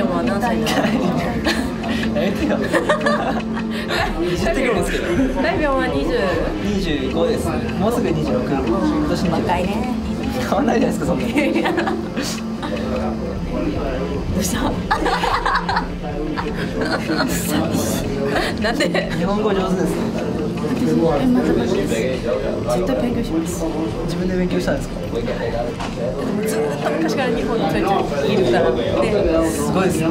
ピョンは。何歳なのやめてよ知ってくるんですけどタイピョンは20 25ですもうすぐ26今年26若いね変わんないじゃないですかそんなどうしたなんで日本語上手ですね絶対勉強します。自分で勉強したんです。かずっと昔から日本にいるからです。ごいですね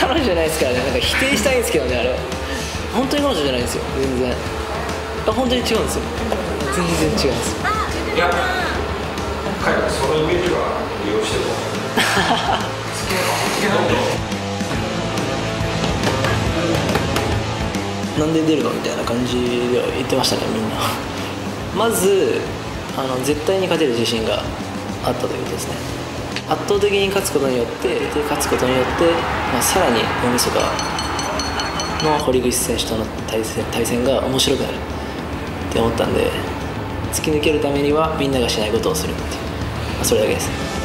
彼女じゃないですからね。なんか否定したいんですけどねあれ本当に彼女じゃないんですよ。全然。あ本当に違うんですよ。全然違うんです。よいや彼はそのイメージは利用しても なんで出るのみたいな感じでは言ってましたねみんな。まずあの絶対に勝てる自信があったということですね。圧倒的に勝つことによってで勝つことによって、まあ、さらに大晦日の堀口選手との対戦対戦が面白くなるって思ったんで突き抜けるためにはみんながしないことをするっていう、まあ、それだけです。